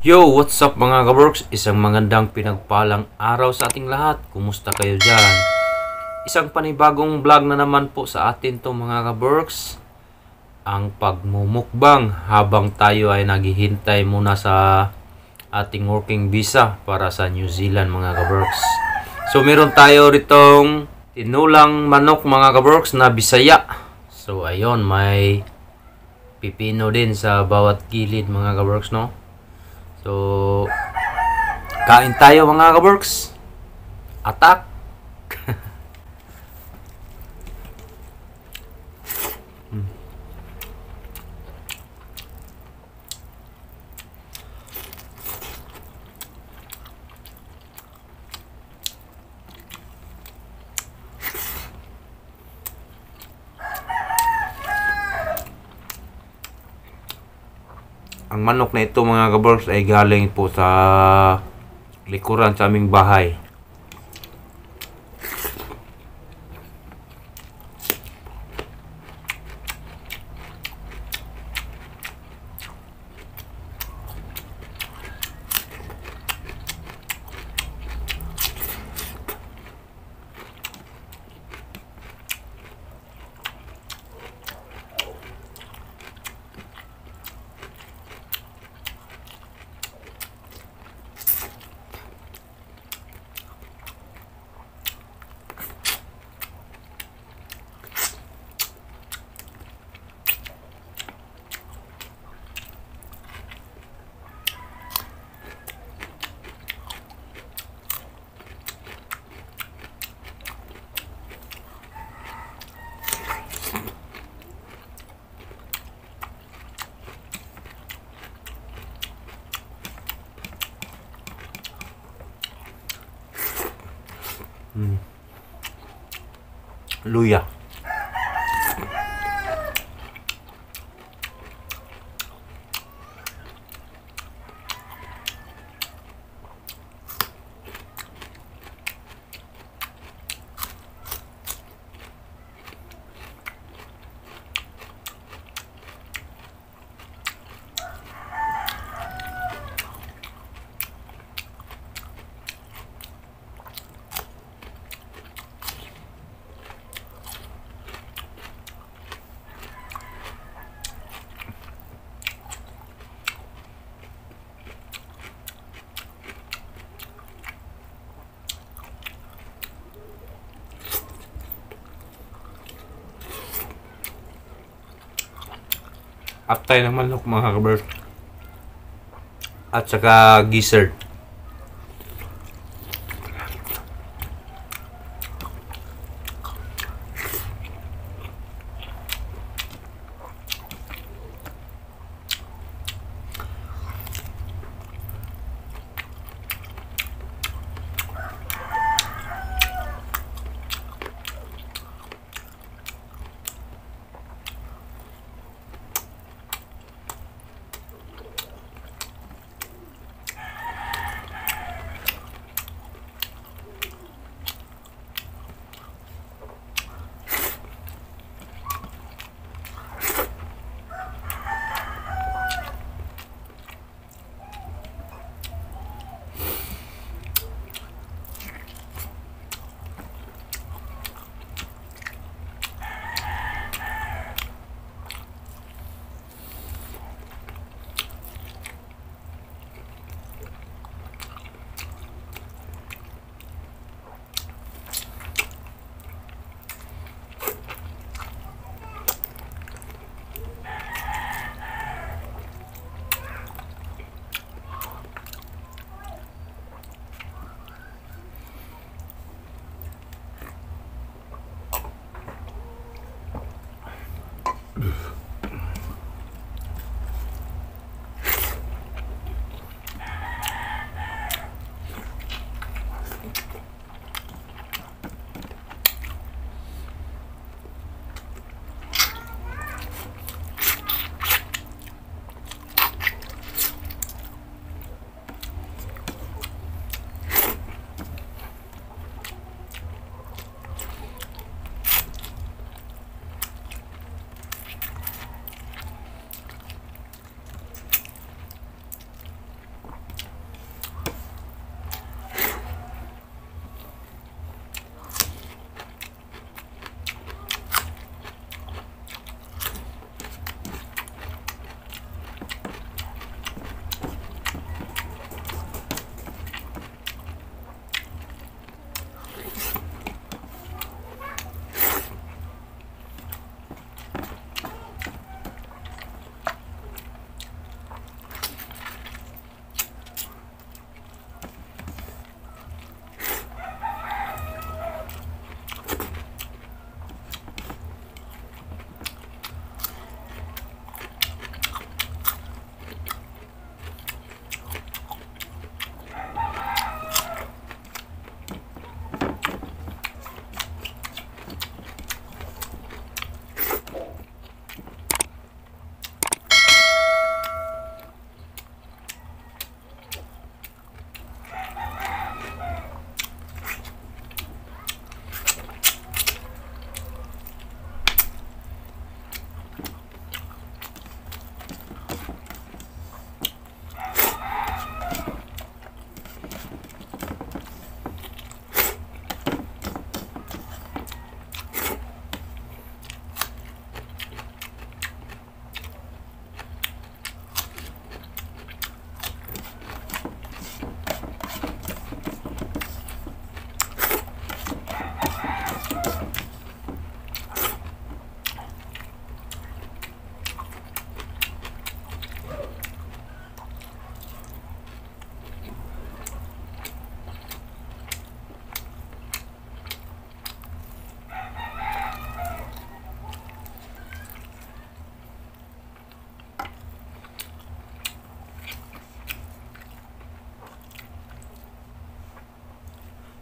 Yo, what's up mga kaworks? Isang magandang pinagpalang araw sa ating lahat. Kumusta kayo dyan? Isang panibagong vlog na naman po sa atin to mga kaworks. Ang pagmumukbang habang tayo ay naghihintay muna sa ating working visa para sa New Zealand mga kaworks. So meron tayo ritong tinulang manok mga kaworks na bisaya. So ayun, may pipino din sa bawat gilid mga kaworks no. So, kain tayo mga kaworks. Attack! Ang manok na ito mga kaborgs ay galing po sa likuran sa aming bahay. Luya. Aptay ng manok mga kabers. At saka gizzard.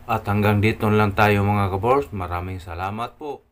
At hanggang dito lang tayo mga kaborks. Maraming salamat po.